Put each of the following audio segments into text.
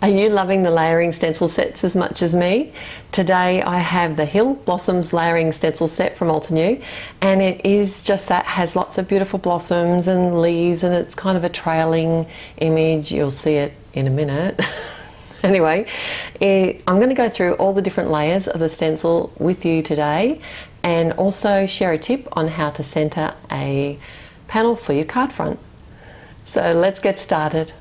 Are you loving the layering stencil sets as much as me? Today I have the Hill Blossoms layering stencil set from Altenew and it is just that, has lots of beautiful blossoms and leaves and it's kind of a trailing image. You'll see it in a minute. anyway, it, I'm going to go through all the different layers of the stencil with you today and also share a tip on how to centre a panel for your card front. So let's get started.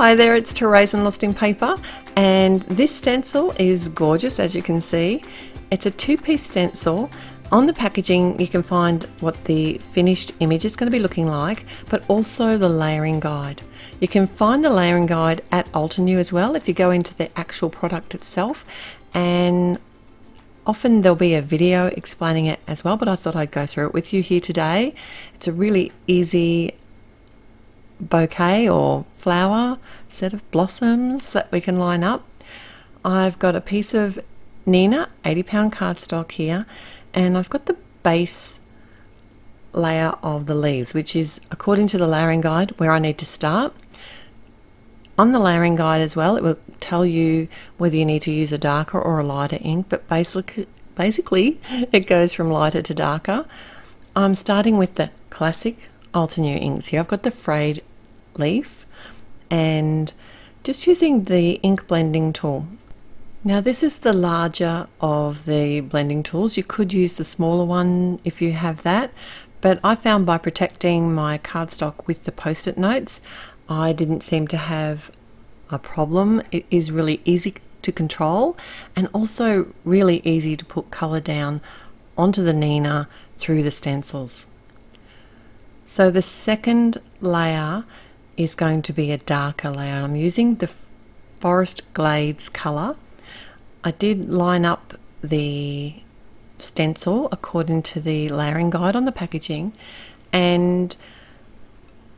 Hi there, it's Therese and Lost in Paper, and this stencil is gorgeous as you can see. It's a two piece stencil. On the packaging, you can find what the finished image is going to be looking like, but also the layering guide. You can find the layering guide at Altenew as well if you go into the actual product itself, and often there'll be a video explaining it as well, but I thought I'd go through it with you here today. It's a really easy bouquet or flower set of blossoms that we can line up. I've got a piece of Neenah 80 pound cardstock here and I've got the base layer of the leaves which is according to the layering guide where I need to start. On the layering guide as well it will tell you whether you need to use a darker or a lighter ink but basically basically it goes from lighter to darker. I'm starting with the classic Altenew inks here. I've got the frayed leaf and just using the ink blending tool. Now this is the larger of the blending tools. You could use the smaller one if you have that, but I found by protecting my cardstock with the post-it notes, I didn't seem to have a problem. It is really easy to control and also really easy to put colour down onto the Neenah through the stencils. So the second layer is going to be a darker layer. I'm using the Forest Glades colour. I did line up the stencil according to the layering guide on the packaging and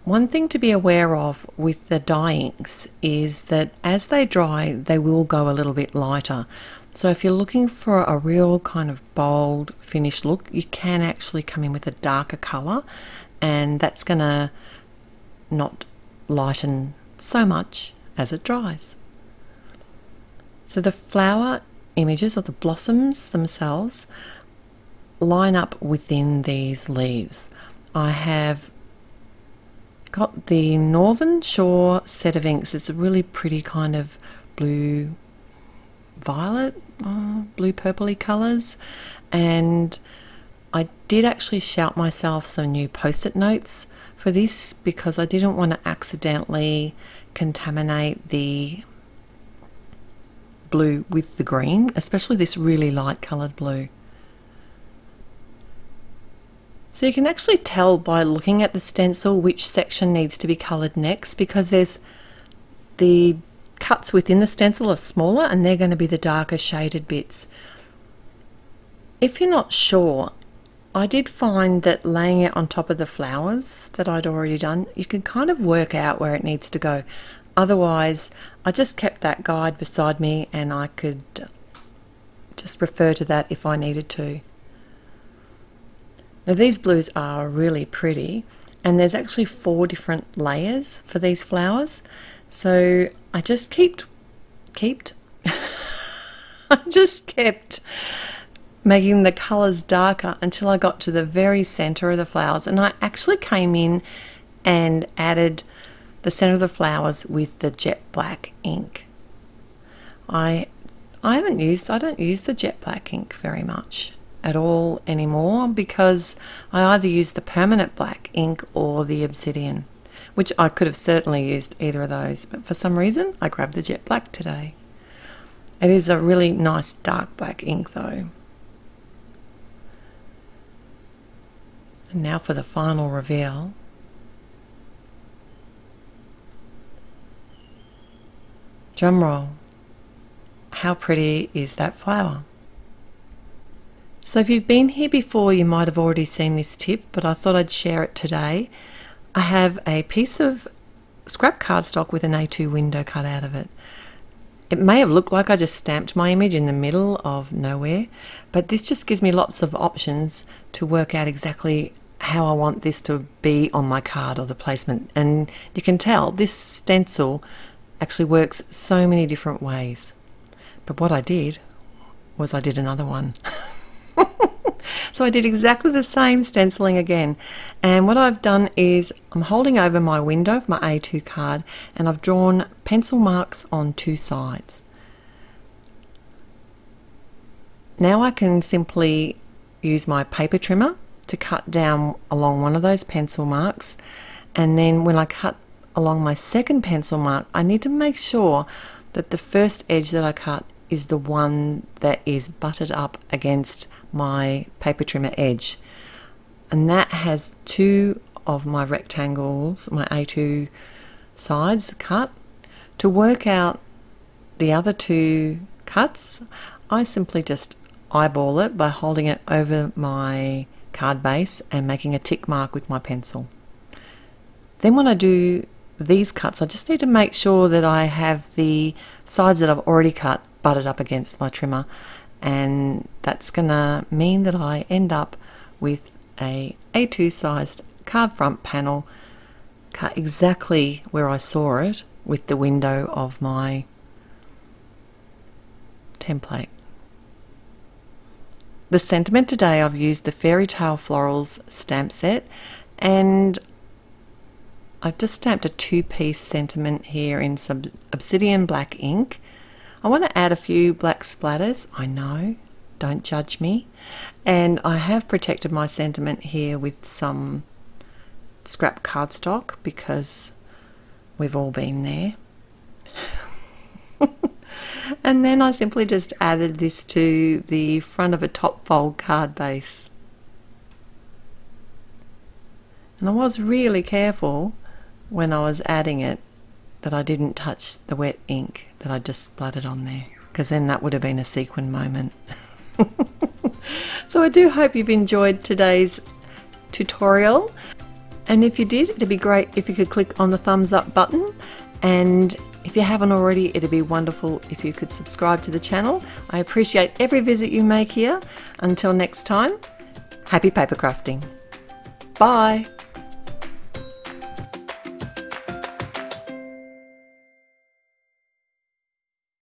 one thing to be aware of with the dye inks is that as they dry they will go a little bit lighter so if you're looking for a real kind of bold finished look you can actually come in with a darker colour and that's going to not lighten so much as it dries. So the flower images or the blossoms themselves line up within these leaves. I have got the Northern Shore set of inks. It's a really pretty kind of blue violet, uh, blue purpley colours and I did actually shout myself some new post-it notes for this because I didn't want to accidentally contaminate the blue with the green, especially this really light coloured blue. So you can actually tell by looking at the stencil which section needs to be coloured next because there's the cuts within the stencil are smaller and they're going to be the darker shaded bits. If you're not sure I did find that laying it on top of the flowers that I'd already done, you can kind of work out where it needs to go. Otherwise, I just kept that guide beside me and I could just refer to that if I needed to. Now these blues are really pretty and there's actually four different layers for these flowers. So I just kept, kept, I just kept making the colours darker until I got to the very centre of the flowers and I actually came in and added the centre of the flowers with the jet black ink. I I haven't used I don't use the jet black ink very much at all anymore because I either use the permanent black ink or the obsidian which I could have certainly used either of those but for some reason I grabbed the jet black today. It is a really nice dark black ink though. And now for the final reveal. Drum roll. How pretty is that flower? So if you've been here before, you might have already seen this tip, but I thought I'd share it today. I have a piece of scrap cardstock with an A2 window cut out of it. It may have looked like I just stamped my image in the middle of nowhere, but this just gives me lots of options to work out exactly how I want this to be on my card or the placement. And you can tell this stencil actually works so many different ways. But what I did was I did another one. so I did exactly the same stenciling again. And what I've done is I'm holding over my window of my A2 card and I've drawn pencil marks on two sides. Now I can simply use my paper trimmer to cut down along one of those pencil marks and then when I cut along my second pencil mark I need to make sure that the first edge that I cut is the one that is butted up against my paper trimmer edge and that has two of my rectangles, my A2 sides cut. To work out the other two cuts, I simply just eyeball it by holding it over my card base and making a tick mark with my pencil. Then when I do these cuts, I just need to make sure that I have the sides that I've already cut butted up against my trimmer and that's going to mean that I end up with a A2 sized card front panel cut exactly where I saw it with the window of my template. The sentiment today I've used the Fairy Tale Florals stamp set and I've just stamped a two-piece sentiment here in some obsidian black ink I want to add a few black splatters, I know, don't judge me. And I have protected my sentiment here with some scrap cardstock because we've all been there. and then I simply just added this to the front of a top fold card base. And I was really careful when I was adding it that I didn't touch the wet ink that I just splattered on there because then that would have been a sequin moment. so I do hope you've enjoyed today's tutorial and if you did it'd be great if you could click on the thumbs up button and if you haven't already it'd be wonderful if you could subscribe to the channel. I appreciate every visit you make here. Until next time, happy paper crafting. Bye!